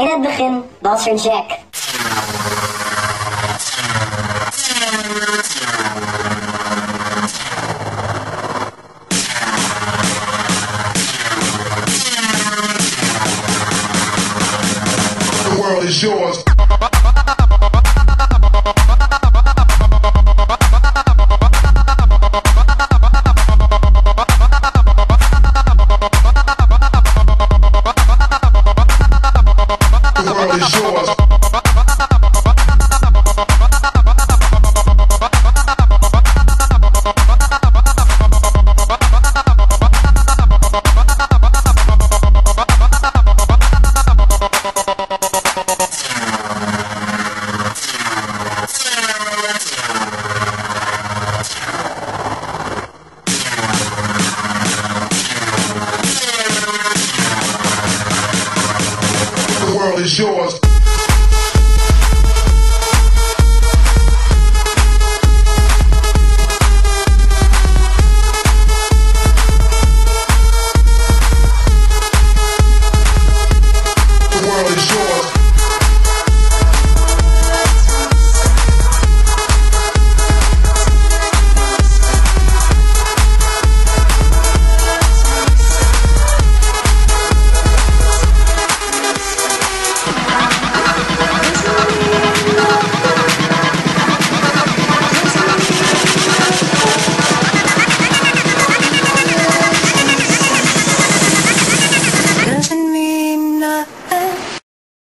In het begin was er Jack. The world is yours. world is yours.